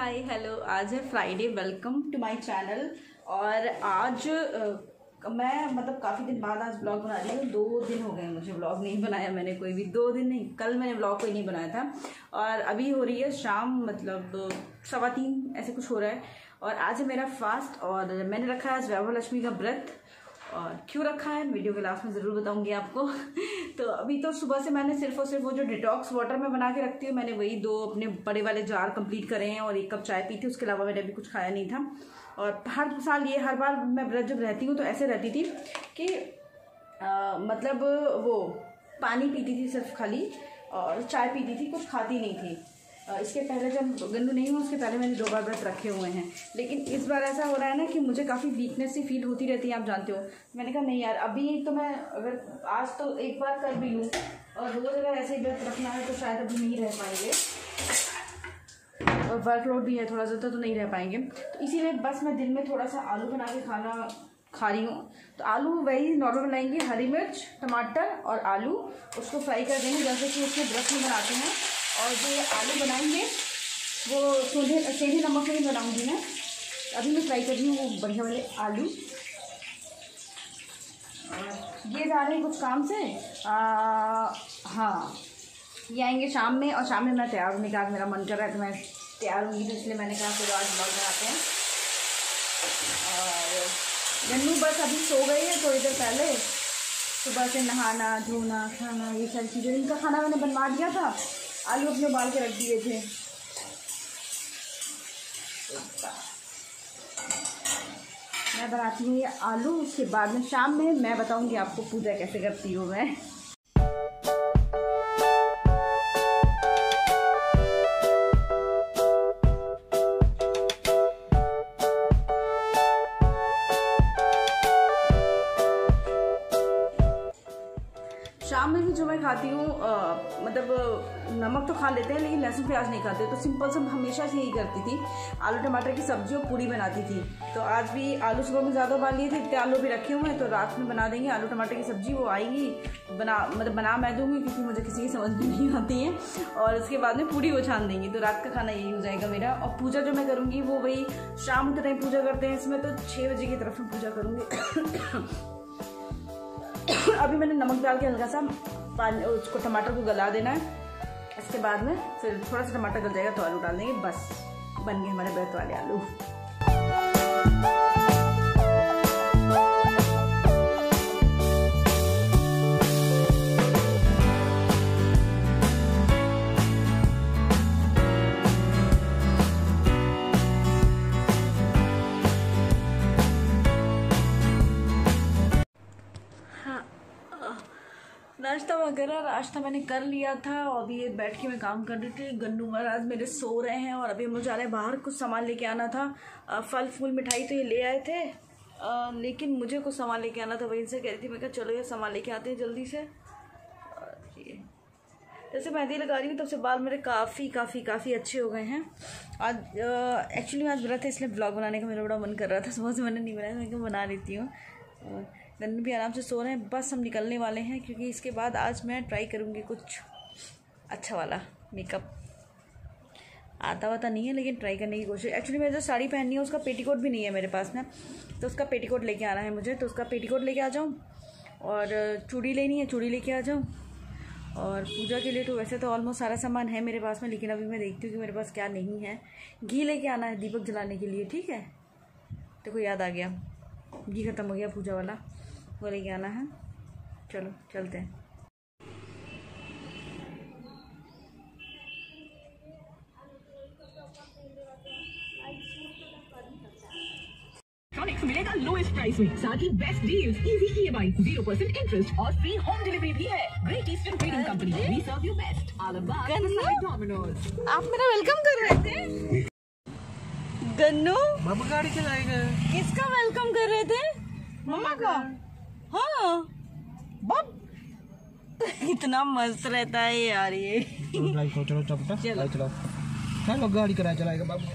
हाय hello आज है Friday welcome to my channel और आज अ, मैं मतलब काफ़ी दिन बाद आज ब्लॉग बना रही हूँ। दो दिन हो गए मुझे ब्लॉग नहीं बनाया मैंने कोई भी। दो दिन नहीं कल मैंने ब्लॉग कोई नहीं बनाया था। और अभी हो रही है शाम मतलब सवा तीन ऐसे कुछ हो रहा है। और आज है मेरा फास्ट और मैंने रखा है आज वैभव लक्ष्मी का व्रत। और क्यों रखा है? वीडियो के लास्ट में ज़रूर बताऊँगी आपको। तो अभी तो सुबह से मैंने सिर्फ़ और सिर्फ़ वो जो डिटॉक्स वाटर में बना के रखती हूँ मैंने वही दो अपने बड़े वाले जार कंप्लीट करे हैं और एक कप चाय पी थी उसके अलावा मैंने अभी कुछ खाया नहीं था। और हर साल ये हर बार मैं जब रहती हूँ तो ऐसे रहती थी कि आ, मतलब वो पानी पीती थी सिर्फ़ खाली और चाय पीती थी कुछ खाती नहीं थी। इसके पहले जब गन्नू नहीं हुआ उसके पहले मैंने दो बार व्रत रखे हुए हैं। लेकिन इस बार ऐसा हो रहा है ना कि मुझे काफ़ी वीकनेस सी फील होती रहती है, आप जानते हो। मैंने कहा, नहीं यार, अभी तो मैं अगर आज तो एक बार कर भी लूँ, और रोज़ अगर ऐसे ही व्रत रखना है तो शायद अभी नहीं रह पाएँगे। और वर्कलोड भी है थोड़ा सा तो नहीं रह पाएँगे। तो इसीलिए बस मैं दिन में थोड़ा सा आलू बना के खाना खा रही हूँ। तो आलू वही नॉर्मल बनाएँगे, हरी मिर्च, टमाटर और आलू। उसको फ्राई कर देंगे, जैसे कि उसके ब्रश में बनाते हैं। और जो आलू बनाएँगे वो सीधे सीधे नमक में ही बनाऊँगी मैं। अभी मैं फ्राई कर रही हूँ वो बढ़िया वाले आलू। ये जा रहे हैं कुछ काम से? आ, हाँ। ये आएँगे शाम में और शाम में मैं तैयार होने का मेरा मन कर रहा है तो मैं तैयार होंगी तो इसलिए मैंने कहा फिर आज ब्लॉग बनाते हैं। और गन्नू बस अभी सो गई है थोड़ी देर पहले। सुबह से नहाना धोना खाना ये सारी चीज़ें। इनका खाना मैंने बनवा दिया था। आलू अपने उबाल के रख दिए थे। मैं बनाती हूँ ये आलू, उसके बाद में शाम में मैं बताऊँगी आपको पूजा कैसे करती हूँ मैं। शाम में भी जो मैं खाती हूँ मतलब नमक तो खा लेते हैं, लेकिन लहसुन प्याज नहीं खाते तो सिंपल सब हमेशा से यही करती थी। आलू टमाटर की सब्ज़ी और पूरी बनाती थी। तो आज भी आलू सुबह में ज़्यादा उबाल लिए थे, इतने आलू भी रखे हुए हैं तो रात में बना देंगे आलू टमाटर की सब्ज़ी। वो आएगी, बना मतलब बना मैं दूँगी, क्योंकि मुझे किसी की समझ में नहीं आती है। और उसके बाद में पूरी वो छान देंगी तो रात का खाना यही हो जाएगा मेरा। और पूजा जो मैं करूँगी, वो वही शाम के टाइम पूजा करते हैं, इसमें तो छः बजे की तरफ़ में पूजा करूँगी। अभी मैंने नमक डाल के हल्का सा पानी, उसको टमाटर को गला देना है। इसके बाद में फिर थोड़ा सा टमाटर गल जाएगा तो आलू डाल देंगे। बस, बन गए हमारे व्रत वाले आलू। नाश्ता वगैरह नाश्ता मैंने कर लिया था और अभी बैठ के मैं काम कर रही थी। गन्नू महाराज मेरे सो रहे हैं और अभी लोग जा रहे हैं बाहर कुछ सामान लेके आना था। फल फूल मिठाई तो ये ले आए थे। अ, लेकिन मुझे कुछ सामान लेके आना था वहीं से कह रही थी मैं कहा चलो ये सामान लेके आते हैं जल्दी से। जैसे मेहंदी लगा रही हूँ तब से बाल मेरे काफ़ी काफ़ी काफ़ी अच्छे हो गए हैं। आज एक्चुअली मैं आज व्रत था इसलिए ब्लॉग बनाने का मेरा बड़ा मन कर रहा था। सुबह से मैंने नहीं बनाया मैं बना लेती हूँ। और भी आराम से सो रहे हैं। बस हम निकलने वाले हैं क्योंकि इसके बाद आज मैं ट्राई करूँगी कुछ अच्छा वाला मेकअप आता वाता नहीं है, लेकिन ट्राई करने की कोशिश। एक्चुअली मैं जो साड़ी पहननी है, उसका पेटीकोट भी नहीं है मेरे पास ना। तो उसका पेटीकोट लेके आना है मुझे। तो उसका पेटीकोट लेके आ जाऊँ और चूड़ी लेनी है, चूड़ी लेके आ जाऊँ। और पूजा के लिए तो वैसे तो ऑलमोस्ट सारा सामान है मेरे पास में, लेकिन अभी मैं देखती हूँ कि मेरे पास क्या नहीं है। घी लेके आना है दीपक जलाने के लिए, ठीक है? देखो, याद आ गया। घी खत्म हो गया पूजा वाला। वो लेके आना है। चलो चलते हैं। मिलेगा लोएस्ट प्राइस में साथ ही best deals easy EMI zero percent interest और फ्री होम डिलीवरी भी है। Great eastern trading company we serve you best Alambagh आप मेरा वेलकम कर रहे थे? गन्नू? गाड़ी चलाएगा किसका वेलकम कर रहे थे? मम्मा का? हाँ। बब इतना मस्त रहता है यार ये। ड्राइव करो चलो चपटा चलो। गाड़ी चलाओ चलो। गाड़ी करा चलाएगा बाबू।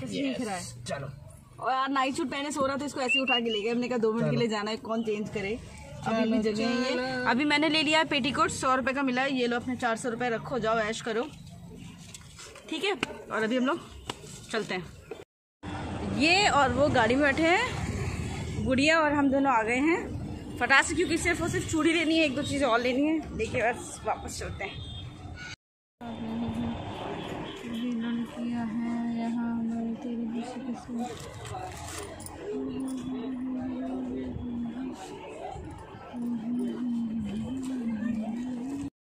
कैसे दिख रहा है चलो। और यार नाइट सूट पहने सो रहा था इसको ऐसे उठा के ले गए हमने कहा दो मिनट के लिए जाना है कौन चेंज करे? अभी भी जगह है ये। अभी मैंने ले लिया है पेटीकोट सौ रुपए का मिला है। ये लो अपने चार सौ रुपए रखो जाओ ऐश करो। ठीक है? और अभी हम लोग चलते हैं। ये और वो गाड़ी में बैठे हैं गुड़िया और हम दोनों आ गए हैं। फटाक से, क्योंकि सिर्फ़ और सिर्फ़ चूड़ी लेनी है, एक दो चीज़ें और लेनी है। देखिए, बस वापस चलते हैं।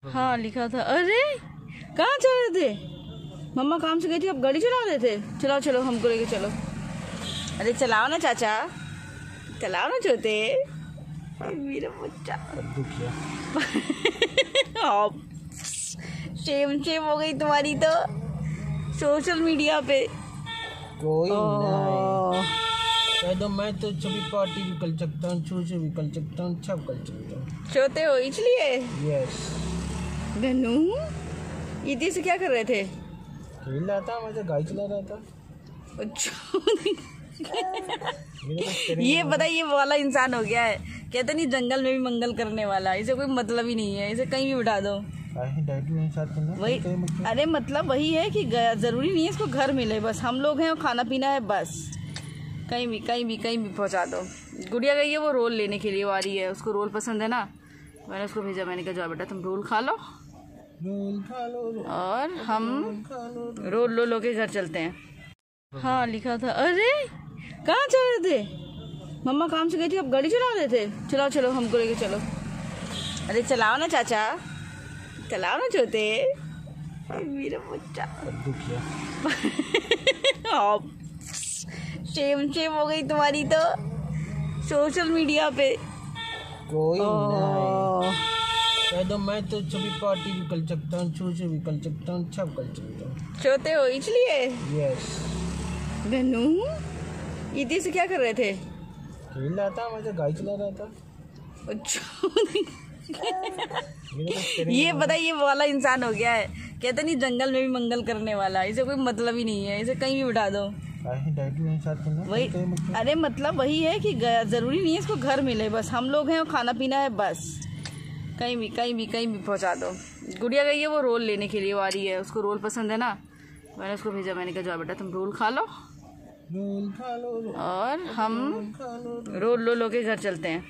हैं हाँ लिखा था, अरे, कहाँ चल रहे थे? मम्मा काम से गई थी, अब गाड़ी चला रहे थे। चलो चलो, हमको लेके चलो। अरे, चलाओ ना, चाचा। चलाओ ना, छोटे। मेरा बच्चा। शेम शेम हो गई तुम्हारी तो। सोशल मीडिया पे। कोई नहीं। दो मैं तो सभी पार्टी भी कर सकता हूँ छूछे भी कर सकता हूँ सब कर सकता हूँ। छोटे हो इसलिए? यस गनू ईदी से क्या कर रहे थे? खेल रहा था मैं तो गाड़ी चला रहा था। अच्छा ये पता ये वाला इंसान हो गया है। कहते नहीं जंगल में भी मंगल करने वाला इसे कोई मतलब ही नहीं है। इसे कहीं भी बिठा दो। वही। अरे मतलब वही है कि ज़रूरी नहीं है इसको घर मिले। बस हम लोग हैं और खाना पीना है बस। कहीं भी कहीं भी कहीं भी पहुँचा दो। गुड़िया गई है वो रोल लेने के लिए आ रही है। उसको रोल पसंद है ना? मैंने उसको भेजा मैंने कहा जाओ बेटा तुम रोल खा लो। रोल खा लो। और हम रोल लो लो के घर चलते हैं। हाँ लिखा था। अरे! कहाँ चल रहे थे? मम्मा काम से गई थी अब गाड़ी चला रहे थे। चलो चलो हमको लेके चलो। अरे चलाओ ना चाचा। चलाओ ना छोटे। मेरा बच्चा। शेम शेम हो गई तुम्हारी तो। सोशल मीडिया पे। कोई नहीं। मैं तो सभी पार्टी भी कर सकता हूँ छूछे भी कर सकता हूँ सब कर सकता हूँ। छोटे हो इसलिए? यस गनू ईदी से क्या कर रहे थे? खेल रहा था मैं तो गाड़ी चला रहा था। अच्छा ये पता ये वाला इंसान हो गया है। कहते नहीं जंगल में भी मंगल करने वाला इसे कोई मतलब ही नहीं है। इसे कहीं भी बिठा दो। वही। अरे मतलब वही है कि ज़रूरी नहीं है इसको घर मिले। बस हम लोग हैं और खाना पीना है बस। कहीं भी कहीं भी कहीं भी पहुँचा दो। गुड़िया गई है वो रोल लेने के लिए वो आ रही है। उसको रोल पसंद है ना? मैंने उसको भेजा मैंने कहा जाओ बेटा तुम रोल खा लो। और हम रोल लो लो के घर चलते हैं।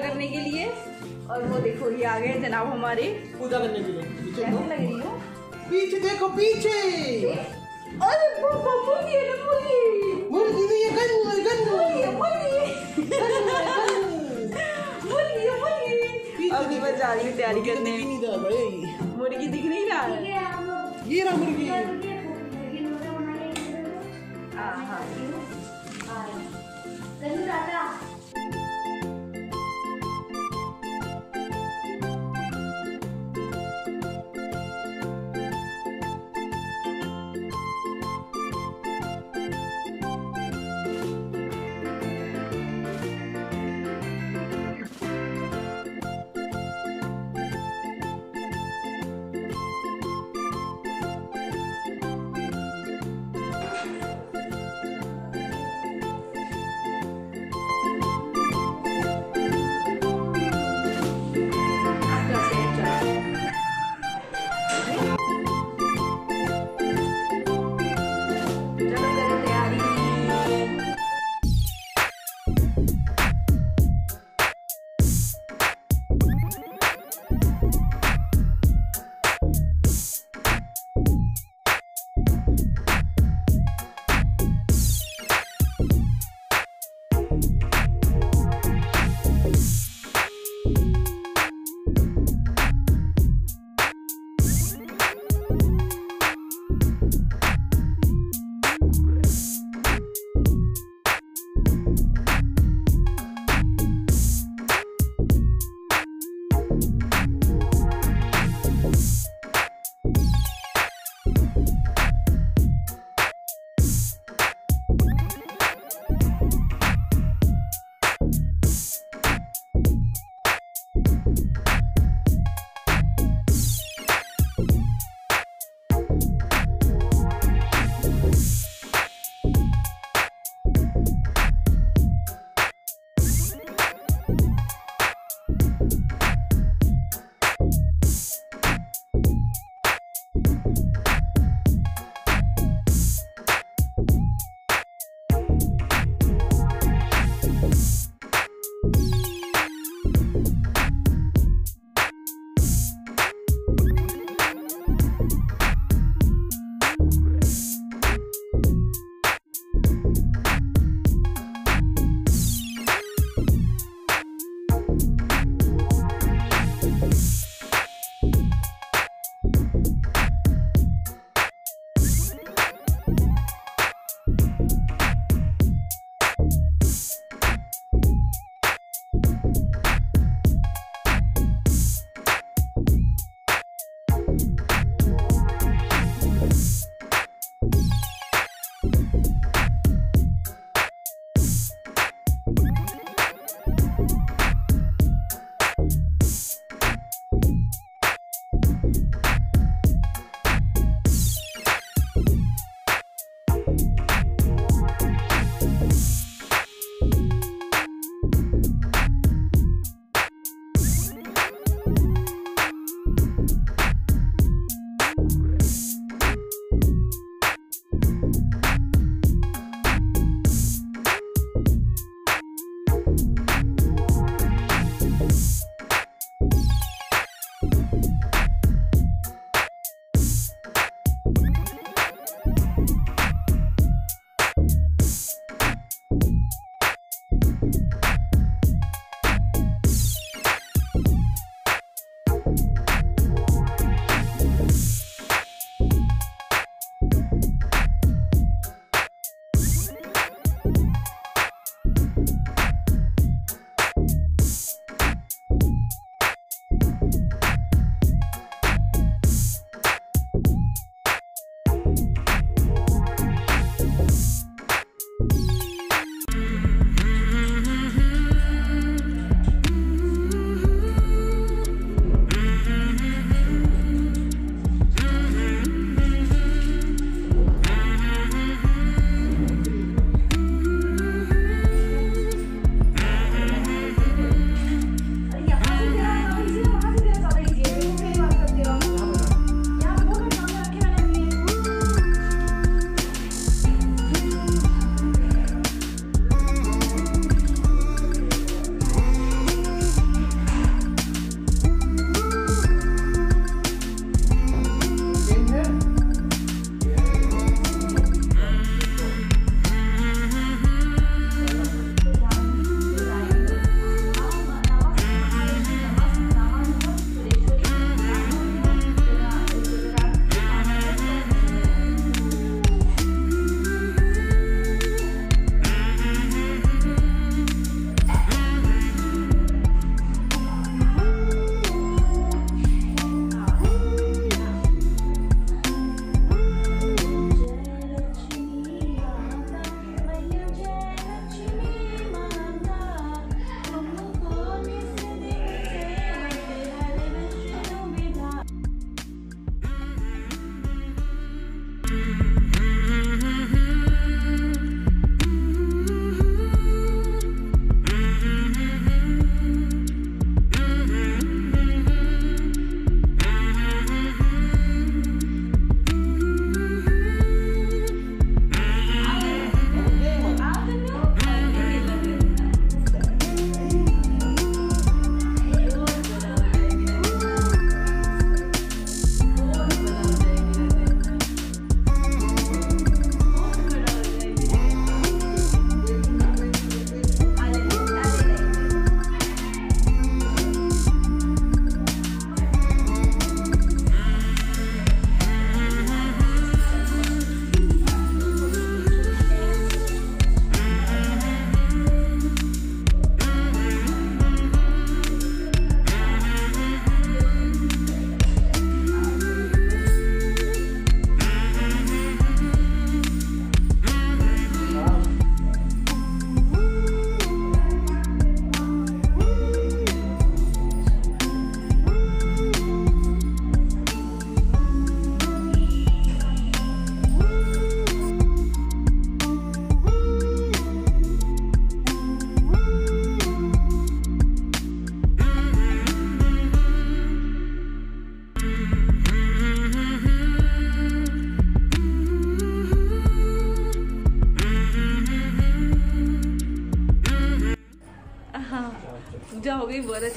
करने के लिए। और वो देखो ये आ गए जनाब हमारे। पूजा करने के लिए। पीछे कैसे लग रही हूँ? पीछे देखो पीछे। अरे पापा मुर्गी है ना मुर्गी मुर्गी नहीं है गन्नू गन्नू मुर्गी है मुर्गी मुर्गी है मुर्गी अभी मैं जा रही हूँ तैयारी करने। नहीं जा भाई। मुर्गी दिख नहीं रहा? ये रहा मुर्गी। हाँ हाँ।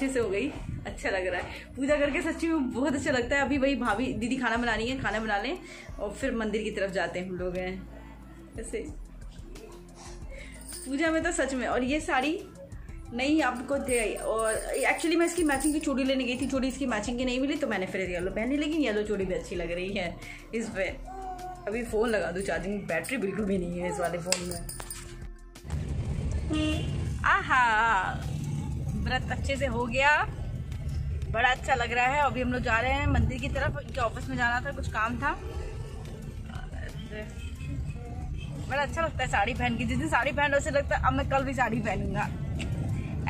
अच्छे से हो गई अच्छा लग रहा है। पूजा करके सच्ची में बहुत अच्छा लगता है। अभी वही भाभी, दीदी खाना बना रही है, खाना बना लें और फिर मंदिर की तरफ़ जाते हैं हम लोग हैं। ऐसे। पूजा में तो सच में, और ये साड़ी नहीं आपको दे और एक्चुअली मैं इसकी मैचिंग की चूड़ी लेने गई थी। चूड़ी इसकी मैचिंग की नहीं मिली तो मैंने फिर येलो पहनी, लेकिन येलो चूड़ी भी अच्छी लग रही है इस पे। अभी फ़ोन लगा दूँ चार्जिंग बैटरी बिल्कुल भी नहीं है इस वाले फ़ोन में। आहा! व्रत अच्छे से हो गया। बड़ा अच्छा लग रहा है। अभी हम लोग जा रहे हैं मंदिर की तरफ़। इनके ऑफ़िस में जाना था, कुछ काम था। बड़ा अच्छा लगता है साड़ी पहन के। जिस दिन साड़ी पहन वैसे लगता है, अब मैं कल भी साड़ी पहनूँगा।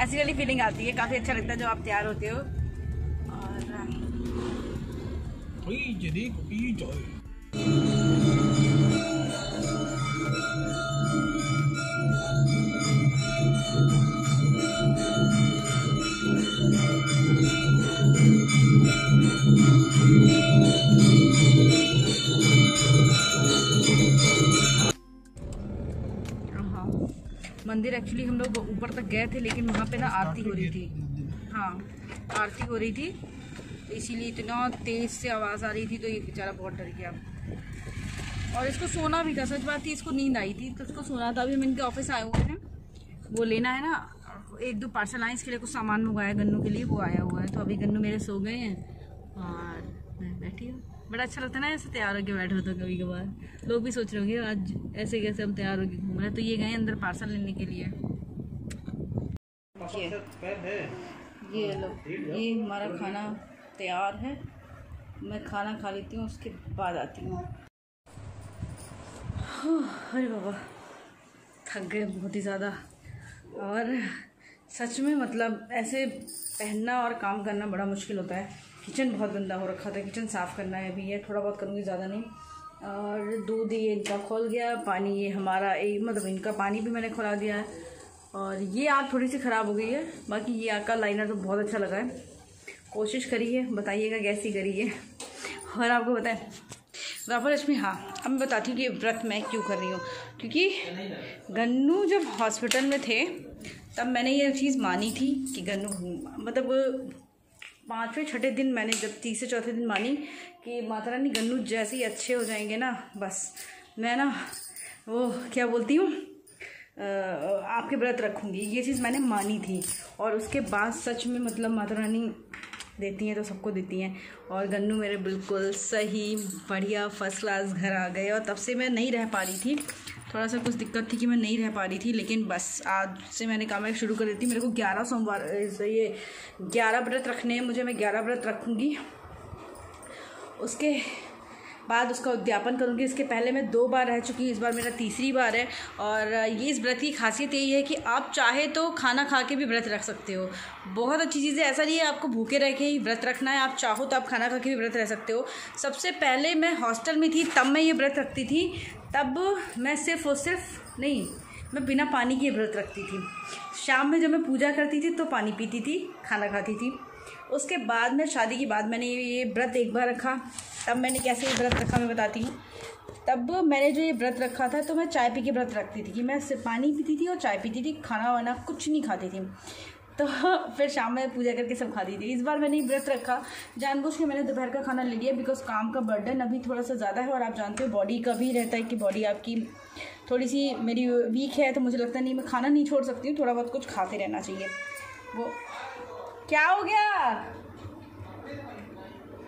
ऐसी वाली फीलिंग आती है। काफ़ी अच्छा लगता है जब आप तैयार होते हो। और मंदिर एक्चुअली हम लोग ऊपर तक गए थे, लेकिन वहाँ पे ना आरती हो रही थी। हाँ आरती हो रही थी। इसीलिए इतना तेज से आवाज़ आ रही थी तो ये बेचारा बहुत डर गया। और इसको सोना भी था, सच बात थी इसको नींद आई थी तो इसको सोना था। अभी हम इनके ऑफ़िस आए हुए हैं। वो लेना है ना, एक दो पार्सल आए इसके लिए कुछ सामान मंगवाया गन्नू के लिए, वो आया हुआ है। तो अभी गन्नू मेरे सो गए हैं। और मैं बैठी हूँ। बड़ा अच्छा लगता है ना ऐसे तैयार होकर बैठो तो कभी कभार। लोग भी सोच रहे होंगे आज ऐसे कैसे हम तैयार होकर घूम रहे हैं। तो ये गए अंदर पार्सल लेने के लिए। ये ये लो ये हमारा खाना तैयार है। मैं खाना खा लेती हूँ उसके बाद आती हूँ अरे बाबा थक गए बहुत ही ज़्यादा। और सच में मतलब ऐसे पहनना और काम करना बड़ा मुश्किल होता है। किचन बहुत गंदा हो रखा था, किचन साफ़ करना है अभी, ये थोड़ा बहुत करूँगी, ज़्यादा नहीं। और दूध ये इनका खोल गया, पानी ये हमारा, ये मतलब इनका पानी भी मैंने खोला दिया है। और ये आग थोड़ी सी ख़राब हो गई है, बाकी ये आग का लाइनर तो बहुत अच्छा लगा है। कोशिश करिए बताइएगा कैसी करिए और आपको बताएँ राफा लक्ष्मी हाँ अब मैं बताती हूँ कि व्रत मैं क्यों कर रही हूँ। क्योंकि गन्नू जब हॉस्पिटल में थे, तब मैंने ये चीज़ मानी थी कि गन्नू मतलब पाँचवें छठे दिन मैंने जब तीसरे चौथे दिन मानी कि माता रानी गन्नू जैसे ही अच्छे हो जाएँगे ना, बस। मैं ना, वो क्या बोलती हूँ आपके व्रत रखूँगी। ये चीज़ मैंने मानी थी। और उसके बाद सच में मतलब माता रानी देती हैं तो सबको देती हैं। और गन्नू मेरे बिल्कुल सही, बढ़िया फ़र्स्ट क्लास घर आ गए और तब से मैं नहीं रह पा रही थी। थोड़ा सा कुछ दिक्कत थी कि मैं नहीं रह पा रही थी, लेकिन बस आज से मैंने काम शुरू कर दी थी मेरे को ग्यारह सोमवार ये ग्यारह व्रत रखने हैं, मुझे मैं ग्यारह व्रत रखूँगी। उसके बाद उसका उद्यापन करूँगी। इसके पहले मैं दो बार रह चुकी हूँ, इस बार मेरा तीसरी बार है, और ये इस व्रत की खासियत यही है कि आप चाहे तो खाना खा के भी व्रत रख सकते हो। बहुत अच्छी चीज़ है, ऐसा नहीं है आपको भूखे रह के ही व्रत रखना है, आप चाहो तो आप खाना खा के भी व्रत रह सकते हो। सबसे पहले मैं हॉस्टल में थी, तब मैं ये व्रत रखती थी तब मैं सिर्फ़ और सिर्फ़, नहीं, मैं बिना पानी के व्रत रखती थी। शाम में जब मैं पूजा करती थी तो पानी पीती थी, खाना खाती थी। उसके बाद में, शादी के बाद मैंने ये व्रत एक बार रखा। तब मैंने कैसे ये व्रत रखा मैं बताती हूँ। तब मैंने जो ये व्रत रखा था तो मैं चाय पी के व्रत रखती थी कि मैं सिर्फ़ पानी पीती थी और चाय पीती थी, खाना वाना कुछ नहीं खाती थी। तो फिर शाम में पूजा करके सब खाती थी। इस बार मैंने व्रत रखा। जानबूझ के मैंने दोपहर का खाना ले लिया बिकॉज़ काम का बर्डन अभी थोड़ा सा ज़्यादा है और आप जानते हो बॉडी का भी रहता है कि बॉडी आपकी थोड़ी सी मेरी वीक है तो मुझे लगता नहीं, मैं खाना नहीं छोड़ सकती हूँ, थोड़ा बहुत कुछ खाते रहना चाहिए। वो क्या हो गया?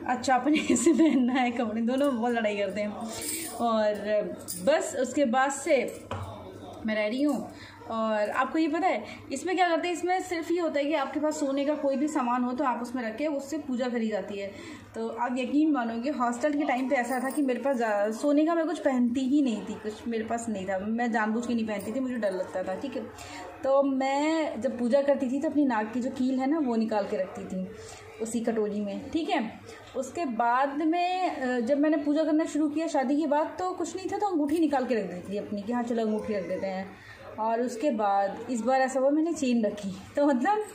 अच्छा अपने से पहनना है कपड़े, दोनों बहुत लड़ाई करते हैं। और बस उसके बाद से मैं रह रही हूँ। और आपको ये पता है, इसमें क्या करते हैं, इसमें सिर्फ़ ये होता है कि आपके पास सोने का कोई भी सामान हो तो आप उसमें रख के उससे पूजा करी जाती है। तो आप यकीन मानोगे हॉस्टल के टाइम पे ऐसा था कि मेरे पास सोने का मैं कुछ पहनती ही नहीं थी, कुछ मेरे पास नहीं था। मैं जानबूझ के नहीं पहनती थी, मुझे डर लगता था, ठीक है? तो मैं जब पूजा करती थी तो अपनी नाक की जो कील है ना, वो निकाल के रखती थी, उसी कटोरी में, ठीक है? उसके बाद में जब मैंने पूजा करना शुरू किया, शादी के बाद तो कुछ नहीं था तो अंगूठी निकाल के रख देती थी अपनी, कि हाँ चलो, अंगूठी रख देते हैं। और उसके बाद इस बार ऐसा हुआ मैंने चेन रखी। तो मतलब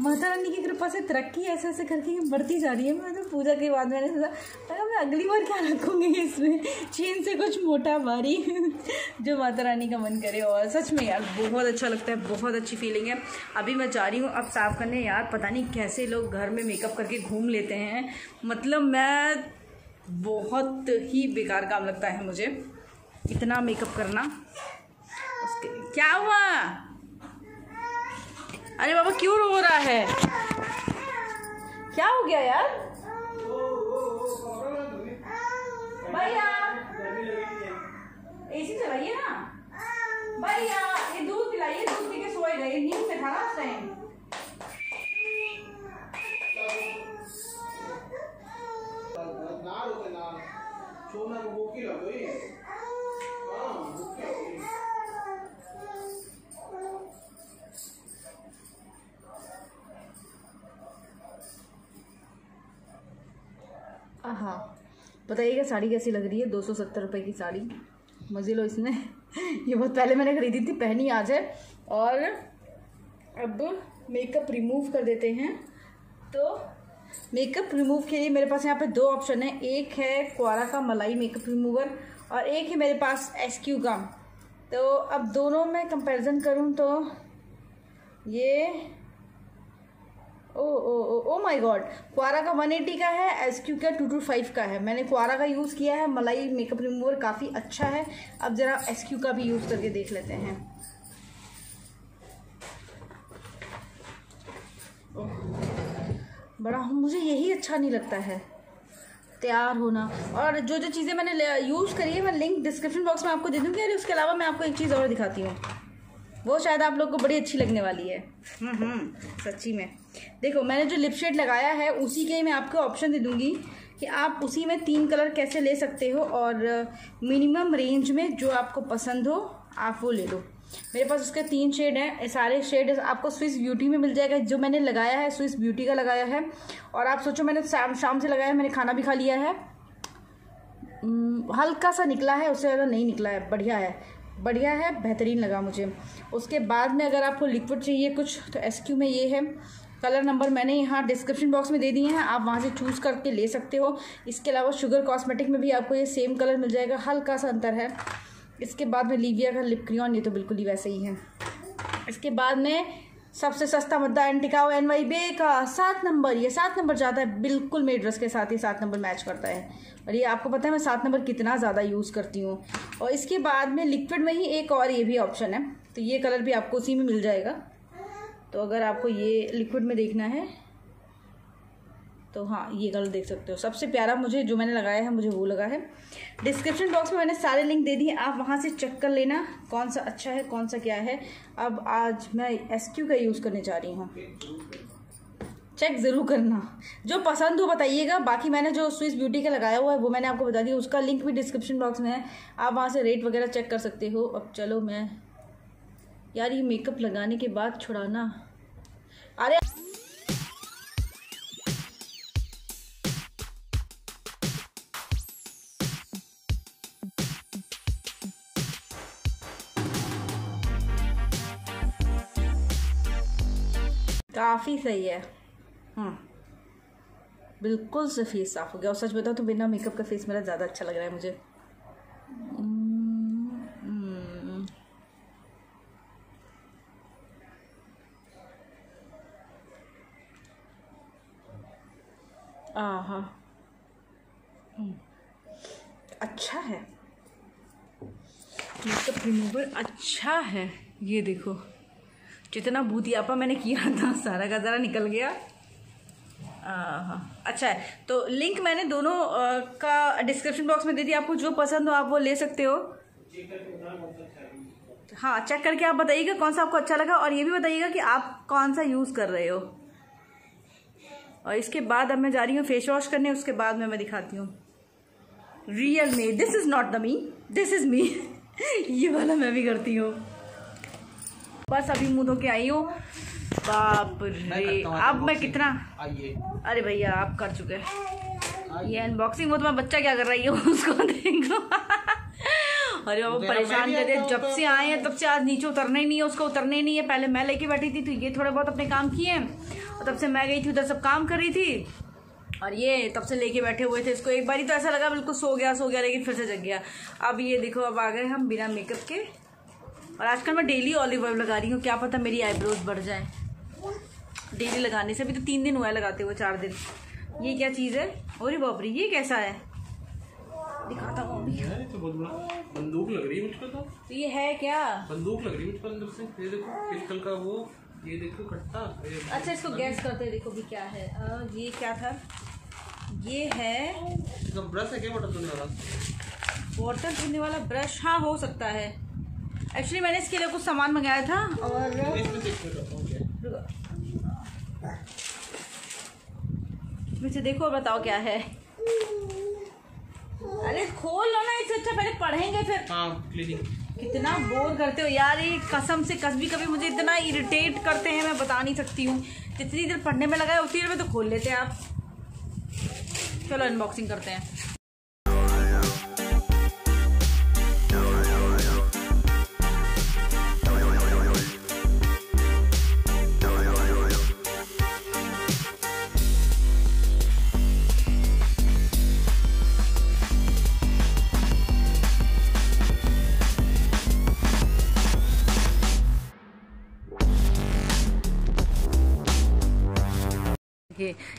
माता रानी की कृपा से तरक्की ऐसे ऐसे करके बढ़ती जा रही है। मैं तो पूजा के बाद मैंने सोचा, लगा मैं अगली बार क्या रखूँगी इसमें? चेन से कुछ मोटा भारी जो माता रानी का मन करे। और सच में यार, बहुत अच्छा लगता है, बहुत अच्छी फीलिंग है। अभी मैं जा रही हूँ, अब साफ़ करने यार, पता नहीं कैसे लोग घर में मेकअप करके घूम लेते हैं। मतलब मैं बहुत ही बेकार काम लगता है मुझे। इतना मेकअप करना। क्या हुआ? अरे बाबा, क्यों रो रहा है? क्या हो गया यार? भैया एसी चलाइए ना। भैया, ये दूध पिलाइए, दूध पी के सोए नींद में था ना टाइम। हाँ। बताइएगा, साड़ी कैसी लग रही है? दो सौ सत्तर रुपये की साड़ी। मज़े लो इसने ये बहुत पहले मैंने खरीदी थी, पहनी आज है। और अब मेकअप रिमूव कर देते हैं। तो मेकअप रिमूव के लिए मेरे पास यहाँ पे दो ऑप्शन है। एक है क्वारा का मलाई मेकअप रिमूवर और एक है मेरे पास एस क्यू का। तो अब दोनों में कंपैरिजन करूँ तो ये ओ ओ ओ ओ माय गॉड क्वारा का 180 का है एस क्यू का 225 का है. मैंने क्वारा का यूज़ किया है, मलाई मेकअप रिमूवर काफ़ी अच्छा है. अब ज़रा एस क्यू का भी यूज़ करके देख लेते हैं. बड़ा मुझे यही अच्छा नहीं लगता है. तैयार होना. और जो जो चीज़ें मैंने यूज़ करी है, मैं लिंक डिस्क्रिप्शन बॉक्स में आपको दे दूँगी और उसके अलावा मैं आपको एक चीज़ और दिखाती हूँ. वो शायद आप लोग को बड़ी अच्छी लगने वाली है। हम्म हम्म। सच्ची में। देखो मैंने जो लिप शेड लगाया है उसी के मैं आपको ऑप्शन दे दूँगी कि आप उसी में तीन कलर कैसे ले सकते हो और मिनिमम रेंज में जो आपको पसंद हो आप वो ले लो। मेरे पास उसके तीन शेड हैं। सारे शेड आपको स्विस ब्यूटी में मिल जाएगा। जो मैंने लगाया है स्विस ब्यूटी का लगाया है। और आप सोचो मैंने शाम शाम से लगाया है मैंने खाना भी खा लिया है। हल्का सा निकला है उससे ज़्यादा नहीं निकला है बढ़िया है। बढ़िया है, बेहतरीन लगा मुझे। उसके बाद में अगर आपको लिक्विड चाहिए कुछ तो एस क्यू में ये है। कलर नंबर मैंने यहाँ डिस्क्रिप्शन बॉक्स में दे दिए हैं, आप वहाँ से चूज़ करके ले सकते हो। इसके अलावा शुगर कॉस्मेटिक में भी आपको ये सेम कलर मिल जाएगा, हल्का सा अंतर है। इसके बाद में लीविया का लिप क्रियॉन ये तो बिल्कुल ही वैसे ही है। इसके बाद में सबसे सस्ता मुद्दा एंटिकाओ एन वाई बे का सात नंबर, ये सात नंबर ज़्यादा है, बिल्कुल मेरे ड्रेस के साथ ही सात नंबर मैच करता है। और ये आपको पता है मैं सात नंबर कितना ज़्यादा यूज़ करती हूँ। और इसके बाद में लिक्विड में ही एक और ये भी ऑप्शन है तो ये कलर भी आपको उसी में मिल जाएगा। तो अगर आपको ये लिक्विड में देखना है तो हाँ ये कलर देख सकते हो। सबसे प्यारा मुझे जो मैंने लगाया है, मुझे वो लगा है। डिस्क्रिप्शन बॉक्स में मैंने सारे लिंक दे दिए। आप वहाँ से चेक कर लेना कौन सा अच्छा है, कौन सा क्या है। अब आज मैं एसक्यू का यूज़ करने जा रही हूँ। चेक ज़रूर करना। जो पसंद हो बताइएगा। बाकी मैंने जो स्विस ब्यूटी का लगाया हुआ है, वो मैंने आपको बता दिया। उसका लिंक भी डिस्क्रिप्शन बॉक्स में है। आप वहाँ से रेट वगैरह चेक कर सकते हो। अब चलो मैं, यार ये मेकअप लगाने के बाद छुड़ाना। अरे काफ़ी सही है। हम्म बिल्कुल से फेस साफ़ हो गया। और सच बताओ तो बिना मेकअप का फेस मेरा ज़्यादा अच्छा लग रहा है मुझे। हाँ अच्छा है। मेकअप रिमूवर अच्छा है। ये देखो। जितना भूतियापा मैंने किया था सारा का ज़रा निकल गया। हाँ। अच्छा है तो लिंक मैंने दोनों आ, का डिस्क्रिप्शन बॉक्स में दे दिया। आपको जो पसंद हो आप वो ले सकते हो। हाँ चेक करके आप बताइएगा कौन सा आपको अच्छा लगा और ये भी बताइएगा कि आप कौन सा यूज़ कर रहे हो। और इसके बाद अब मैं जा रही हूँ फेस वॉश करने उसके बाद में मैं दिखाती हूँ। Real me this is not the me this is me ये वाला मैं भी करती हूँ। बस अभी मुँह धो के आई हूँ। बाप रे। अब मैं कितना? अरे भैया आप कर चुके ये अनबॉक्सिंग वो तुम्हारा बच्चा क्या कर रही है उसको देखो अरे वो परेशान कर रहे जब से आए हैं तब से आज नीचे उतरना ही नहीं है उसको उतरना ही नहीं है। पहले मैं लेके बैठी थी तो ये थोड़े बहुत अपने काम किए और तब से मैं गई थी उधर सब काम कर रही थी। और ये तब से लेके बैठे हुए थे इसको। एक बारी तो ऐसा लगा बिल्कुल सो गया सो गया लेकिन फिर से जग गया। अब ये देखो अब आ गए हम बिना मेकअप के। और आजकल मैं डेली ऑलिव ऑयल लगा रही हूँ क्या पता मेरी आईब्रोज बढ़ जाए। डेली लगाने से अभी तो तीन दिन हुआ है लगाते हुए चार दिन। ये क्या चीज़ है? अरे बाप रे ये कैसा है? दिखाता हूँ अभी। तो बंदूक लग रही है मुझको तो। तो ये है क्या? बंदूक लग रही है मुझको अंदर से। ये देखो पिस्टल का वो ये देखो कट्टा अच्छा इसको गैस करते हैं देखो भी क्या है। अ, ये क्या था? ये है ब्रश है क्या? बटन धोने वाला? वाटर धोने वाला ब्रश हाँ हो सकता है। एक्चुअली मैंने इसके लिए कुछ सामान मंगाया था और हूँ मुझे देखो और बताओ क्या है। अरे खोल लो ना इससे अच्छा पहले पढ़ेंगे फिर। हाँ कितना बोर करते हो यार ये कसम से कभी कभी मुझे इतना इरिटेट करते हैं मैं बता नहीं सकती हूँ। जितनी देर पढ़ने में लगाए उतनी देर में तो खोल लेते हैं आप। चलो अनबॉक्सिंग करते हैं।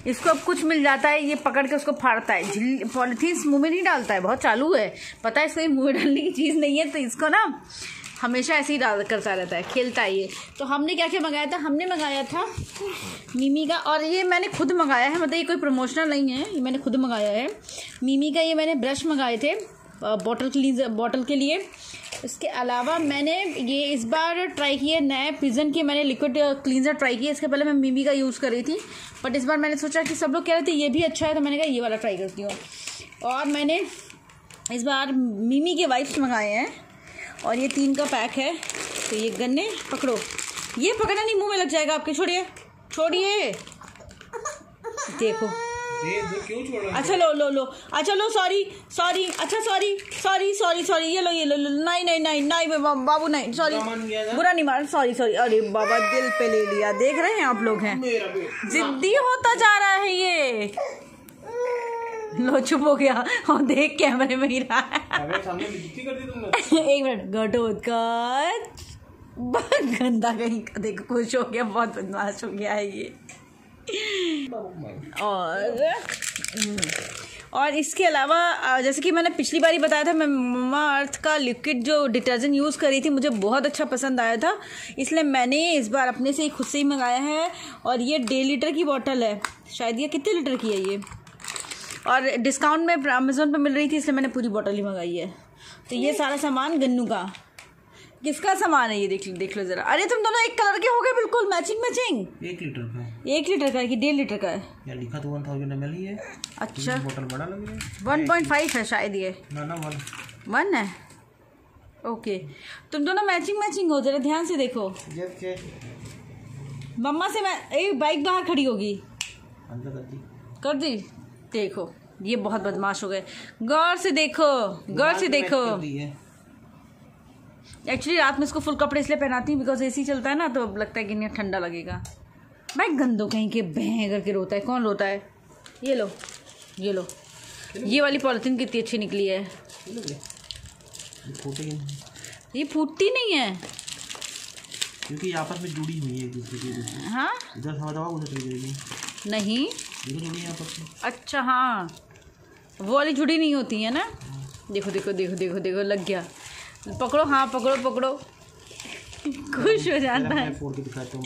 इसको अब कुछ मिल जाता है ये पकड़ के उसको फाड़ता है। झिल्ली पॉलिथीन मुँह में नहीं डालता है बहुत चालू है। पता है इसको मुँह में डालने की चीज़ नहीं है तो इसको ना हमेशा ऐसे ही डाल करता रहता है खेलता है ये। तो हमने क्या क्या मंगाया था? हमने मंगाया था मिमी का और ये मैंने खुद मंगाया है मतलब ये कोई प्रमोशनल नहीं है ये मैंने खुद मंगाया है। मिमी का ये मैंने ब्रश मंगाए थे बॉटल क्लीनर बॉटल के लिए। इसके अलावा मैंने ये इस बार ट्राई किया नए पिजन के, मैंने लिक्विड क्लींजर ट्राई किया इसके पहले मैं मिमी का यूज़ कर रही थी बट इस बार मैंने सोचा कि सब लोग कह रहे थे ये भी अच्छा है तो मैंने कहा ये वाला ट्राई करती हूँ। और मैंने इस बार मिमी के वाइप्स मंगाए हैं, और ये तीन का पैक है। तो ये गन्ने पकड़ो। ये पकड़ना नहीं, मुँह में लग जाएगा आपके, छोड़िए छोड़िए। देखो। अच्छा लो लो लो। अच्छा लो सॉरी सॉरी अच्छा सॉरी सॉरी सॉरी सॉरी ये लो ये लो लो नहीं नहीं नहीं नहीं बाबू नहीं सॉरी बुरा नहीं मान सॉरी सॉरी अरे बाबा दिल पे ले लिया। देख रहे हैं आप लोग हैं। जिद्दी होता जा रहा है ये। लो चुप हो गया। और देख कैमरे में ही रहा एक मिनट घटोत्कच बहुत गंदा कहीं। का देखो खुश हो गया बहुत बदमाश हो गया है ये। और हम्म, और इसके अलावा जैसे कि मैंने पिछली बार ही बताया था मैं ममा अर्थ का लिक्विड जो डिटर्जेंट यूज़ करी थी मुझे बहुत अच्छा पसंद आया था। इसलिए मैंने इस बार अपने से ही खुद से ही मंगाया है और ये डेढ़ लीटर की बॉटल है। शायद ये कितने लीटर की है ये? और डिस्काउंट में अमेजोन पर मिल रही थी इसलिए मैंने पूरी बॉटल ही मंगाई है। तो ये सारा सामान गन्नू का। किसका सामान है ये? देख देख लो जरा। अरे तुम दोनों एक कलर के हो गए बिल्कुल मैचिंग मैचिंग। एक लीटर का। एक लीटर का है कि डेढ़ लीटर का है? या लिखा तो वन थाउज़ेंड एम ही है। अच्छा। बोतल बड़ा लग रहा है। वन पॉइंट फाइव है शायद ये। ना ना वन वन है? ओके तुम दोनों मैचिंग मैचिंग हो जरा ध्यान से देखो। के मम्मा से मैं एक बाइक बाहर खड़ी होगी। कर दी। देखो ये बहुत बदमाश हो गए। गौर से देखो गौर से देखो। कर दी है। एक्चुअली रात में इसको फुल कपड़े इसलिए पहनाती हूँ बिकॉज़ एसी चलता है ना तो लगता है कि नहीं ठंडा लगेगा। भाई गंदो कहीं के बह करके रोता है कौन रोता है? ये लो ये लो। ये वाली पॉलिथीन कितनी अच्छी निकली है। ये फूटती नहीं है? क्योंकि आपस में जुड़ी हुई है एक दूसरे की हाँ? इधर हवा दवा उधर चली जाएगी नहीं। जुड़ी है आपस में अच्छा हाँ। वो वाली जुड़ी नहीं होती है ना? देखो देखो देखो देखो देखो लग गया। पकड़ो हाँ पकड़ो पकड़ो। खुश हो जाता है। फोड़ के दिखाता हूँ।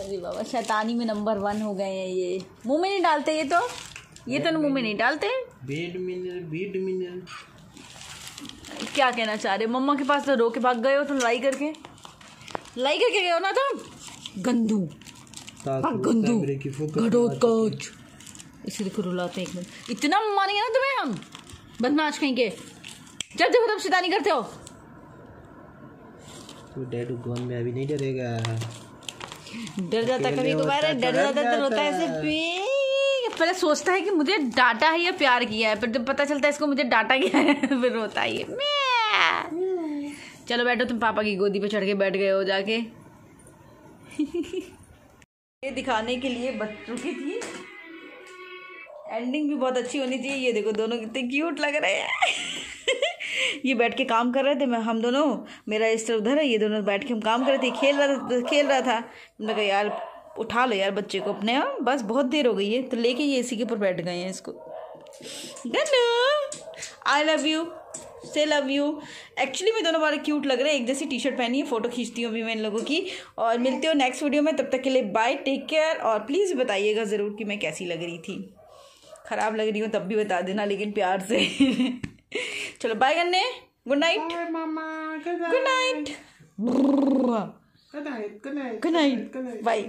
अरे बाबा शैतानी में नंबर वन हो गए हैं ये। मुँह में नहीं डालते ये तो? ये तो मुँह में नहीं डालते? बेड मिनरल बेड मिनरल क्या कहना चाह रहे मम्मा के पास तो रो के भाग गए हो तुम लड़ाई करके। लड़ाई करके गए हो ना तुम? गंदू। भाग गंदू। घटोत्कच इसे देखो रुलाते हैं एक मिनट। इतना मारेंगे ना तुम्हें हम। बदमाश कहीं के जब देखो तब शैतानी करते हो। तो डैड गन में अभी नहीं डरेगा। डर जाता कभी कभार होता डर जाता तो रोता है ऐसे पहले सोचता है कि मुझे डाटा है या प्यार किया है फिर जब पता चलता है इसको मुझे डांटा गया है फिर रोता है ये। चलो बैठो तुम पापा की गोदी पे चढ़ के बैठ गए हो जाके। ये दिखाने के लिए बच रुकी थी एंडिंग भी बहुत अच्छी होनी चाहिए ये देखो दोनों कितने क्यूट लग रहे हैं। ये बैठ के काम कर रहे थे, मैं हम दोनों, मेरा इस तरफ़ उधर है, ये दोनों बैठ के हम काम कर रहे थे खेल रहा था, खेल रहा था। मैंने कहा, यार, उठा लो यार बच्चे को अपने यहाँ बस बहुत देर हो गई है तो लेके ये इसी के ऊपर बैठ गए हैं इसको। आई लव यू से लव यू एक्चुअली मैं दोनों बारे क्यूट लग रहे हैं, एक जैसी टी शर्ट पहनी है फ़ोटो खींचती हूँ अभी मैं इन लोगों की, और मिलते हो नेक्स्ट वीडियो में, तब तक के लिए बाय टेक केयर और प्लीज़ बताइएगा ज़रूर कि मैं कैसी लग रही थी। ख़राब लग रही हूँ, तब भी बता देना, लेकिन प्यार से। चलो बाय गन्ने good night good night good night good night bye